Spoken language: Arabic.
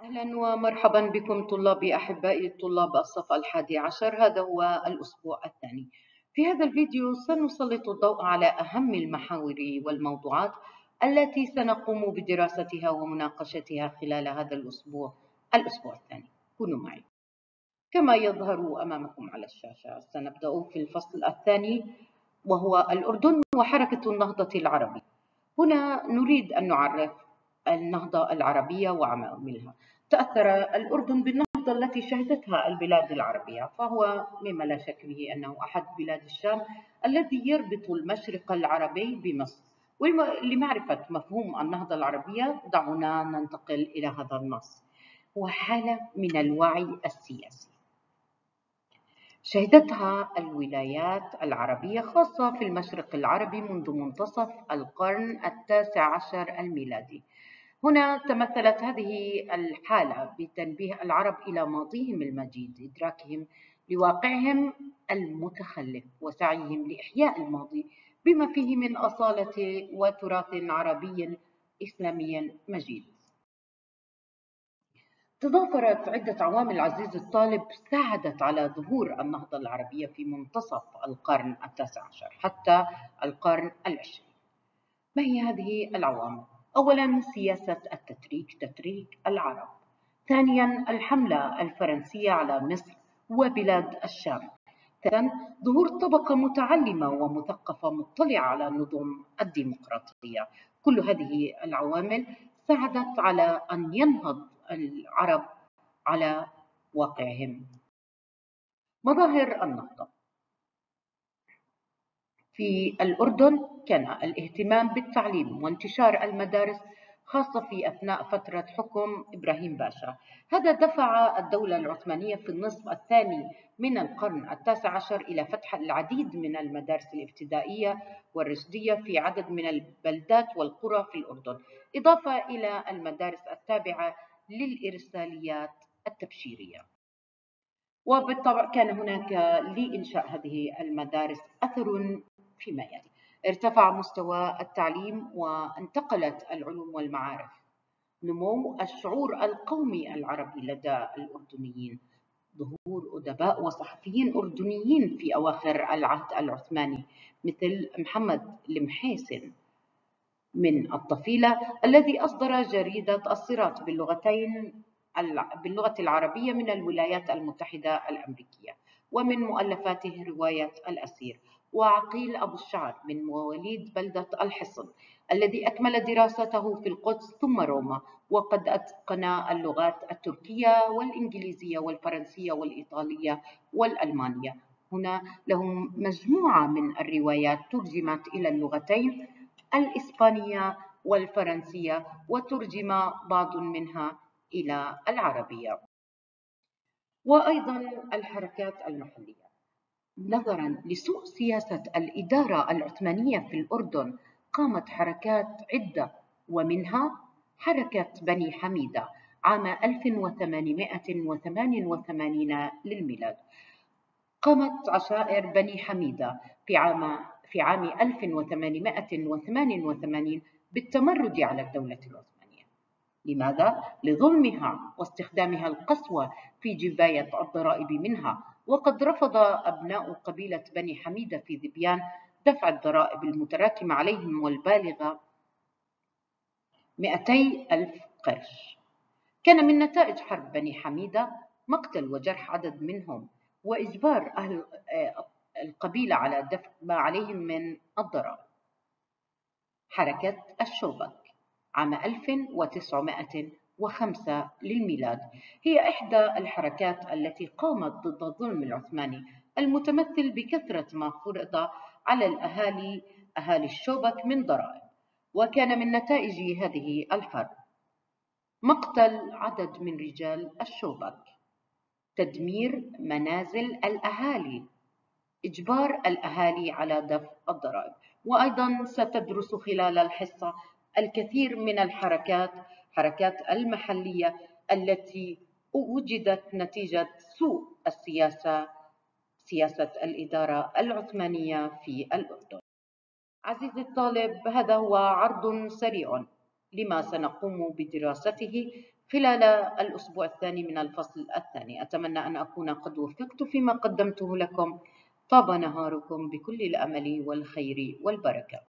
أهلا ومرحبا بكم طلابي أحبائي طلاب الصف الحادي عشر. هذا هو الأسبوع الثاني. في هذا الفيديو سنسلط الضوء على أهم المحاور والموضوعات التي سنقوم بدراستها ومناقشتها خلال هذا الأسبوع الأسبوع الثاني. كونوا معي. كما يظهر أمامكم على الشاشة سنبدأ في الفصل الثاني وهو الأردن وحركة النهضة العربية. هنا نريد أن نعرف النهضة العربية وعواملها تأثر الأردن بالنهضة التي شهدتها البلاد العربية فهو مما لا شك به أنه أحد بلاد الشام الذي يربط المشرق العربي بمصر. ولمعرفة مفهوم النهضة العربية دعونا ننتقل إلى هذا النص. هو حالة من الوعي السياسي. شهدتها الولايات العربية خاصة في المشرق العربي منذ منتصف القرن التاسع عشر الميلادي. هنا تمثلت هذه الحالة بتنبيه العرب إلى ماضيهم المجيد إدراكهم لواقعهم المتخلف وسعيهم لإحياء الماضي بما فيه من أصالة وتراث عربي إسلامي مجيد تضافرت عدة عوامل عزيز الطالب ساعدت على ظهور النهضة العربية في منتصف القرن التاسع عشر حتى القرن العشرين ما هي هذه العوامل؟ أولا سياسة التتريك تتريك العرب. ثانيا الحملة الفرنسية على مصر وبلاد الشام. ثالثا ظهور طبقة متعلمة ومثقفة مطلعة على النظم الديمقراطية. كل هذه العوامل ساعدت على أن ينهض العرب على واقعهم. مظاهر النهضة في الأردن كان الاهتمام بالتعليم وانتشار المدارس خاصة في أثناء فترة حكم إبراهيم باشا. هذا دفع الدولة العثمانية في النصف الثاني من القرن التاسع عشر إلى فتح العديد من المدارس الابتدائية والرشدية في عدد من البلدات والقرى في الأردن. إضافة إلى المدارس التابعة للإرساليات التبشيرية. وبالطبع كان هناك لإنشاء هذه المدارس أثر فيما يلي. ارتفع مستوى التعليم وانتقلت العلوم والمعارف. نمو الشعور القومي العربي لدى الأردنيين. ظهور أدباء وصحفيين أردنيين في أواخر العهد العثماني مثل محمد المحيسن من الطفيلة الذي أصدر جريدة الصراط باللغتين باللغة العربية من الولايات المتحدة الأمريكية ومن مؤلفاته رواية الأسير. وعقيل أبو الشعر من مواليد بلدة الحصن الذي أكمل دراسته في القدس ثم روما وقد أتقن اللغات التركية والإنجليزية والفرنسية والإيطالية والألمانية. هنا لهم مجموعة من الروايات ترجمت إلى اللغتين الإسبانية والفرنسية وترجم بعض منها إلى العربية. وأيضا الحركات المحلية. نظرا لسوء سياسة الإدارة العثمانية في الأردن قامت حركات عدة ومنها حركة بني حميدة عام 1888 للميلاد قامت عشائر بني حميدة في عام في عام 1888 بالتمرد على الدولة العثمانية لماذا؟ لظلمها واستخدامها القسوة في جباية الضرائب منها وقد رفض أبناء قبيلة بني حميدة في ذبيان دفع الضرائب المتراكمة عليهم والبالغة 200 ألف قرش. كان من نتائج حرب بني حميدة مقتل وجرح عدد منهم وإجبار أهل آه، القبيلة على دفع ما عليهم من الضرائب. حركة الشوبك عام 1900 وخمسة للميلاد. هي إحدى الحركات التي قامت ضد الظلم العثماني المتمثل بكثرة ما فرض على الأهالي أهالي الشوبك من ضرائب وكان من نتائج هذه الحرب. مقتل عدد من رجال الشوبك. تدمير منازل الأهالي. إجبار الأهالي على دفع الضرائب. وأيضا ستدرس خلال الحصة الكثير من الحركات حركات المحلية التي وجدت نتيجة سوء السياسة سياسة الإدارة العثمانية في الأردن. عزيزي الطالب هذا هو عرض سريع لما سنقوم بدراسته خلال الأسبوع الثاني من الفصل الثاني. أتمنى أن أكون قد وفقت فيما قدمته لكم. طاب نهاركم بكل الأمل والخير والبركة.